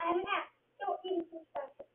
I'm an act so inconsistent.